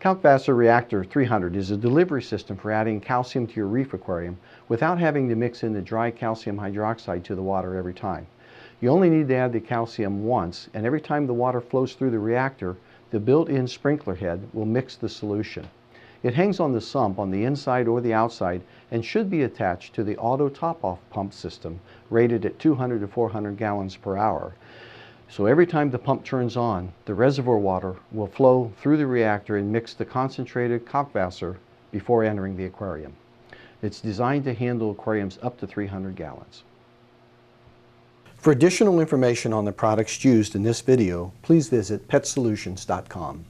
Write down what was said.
Kalkwasser Reactor 300 is a delivery system for adding calcium to your reef aquarium without having to mix in the dry calcium hydroxide to the water every time. You only need to add the calcium once, and every time the water flows through the reactor, the built-in sprinkler head will mix the solution. It hangs on the sump on the inside or the outside and should be attached to the auto top-off pump system rated at 200 to 400 gallons per hour. So every time the pump turns on, the reservoir water will flow through the reactor and mix the concentrated Kalkwasser before entering the aquarium. It's designed to handle aquariums up to 300 gallons. For additional information on the products used in this video, please visit petsolutions.com.